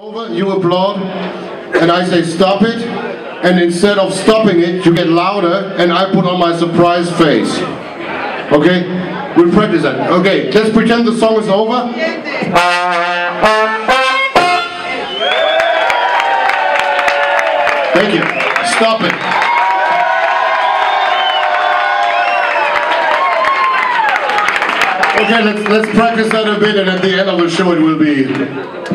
over, you applaud, and I say stop it, and instead of stopping it, you get louder, and I put on my surprise face. Okay? We'll practice that. Okay, let's pretend the song is over. Thank you. Stop it. Okay, let's, let's practice that a bit and at the end of the show it will be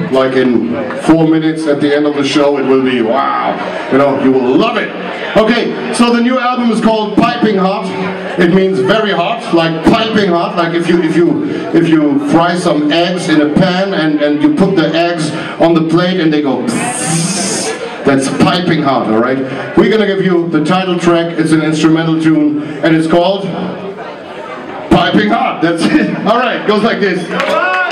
like in four minutes at the end of the show it will be wow, you know, you will love it. Okay, so the new album is called Piping Hot. It means very hot, like piping hot, like if you if you if you fry some eggs in a pan and, and you put the eggs on the plate and they go that's piping hot, alright? We're gonna give you the title track, it's an instrumental tune, and it's called Piping hot. That's it. All right, goes like this.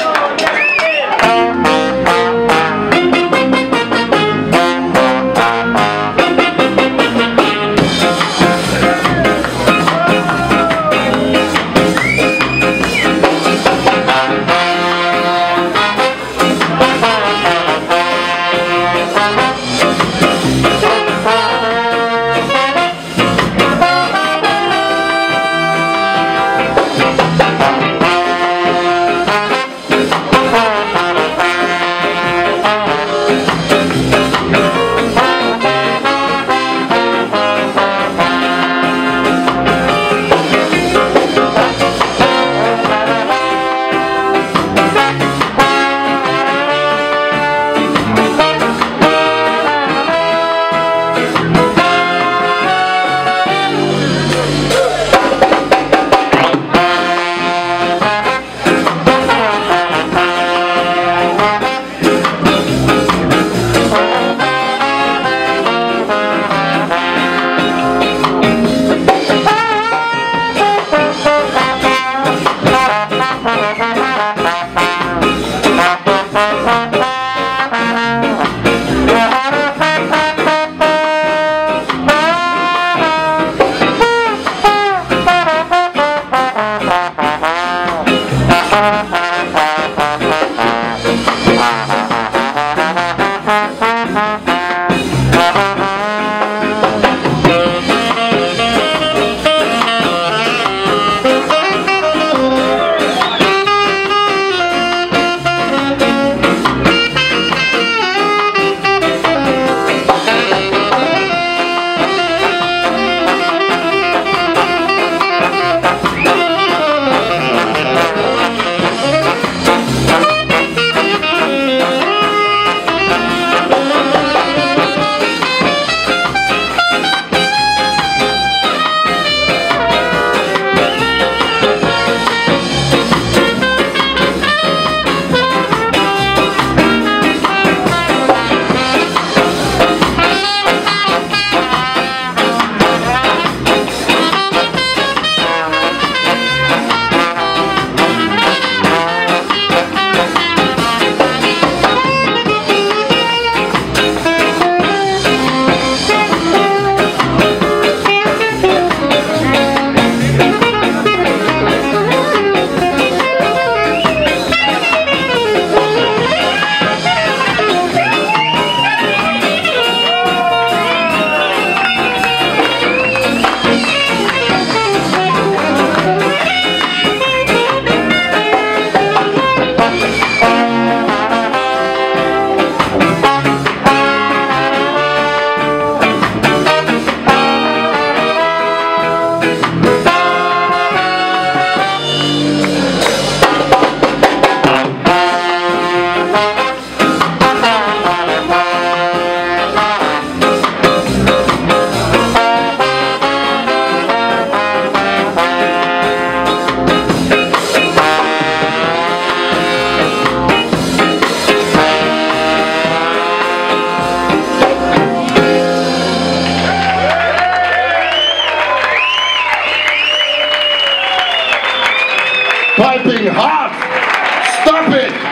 piping hot. Stop it.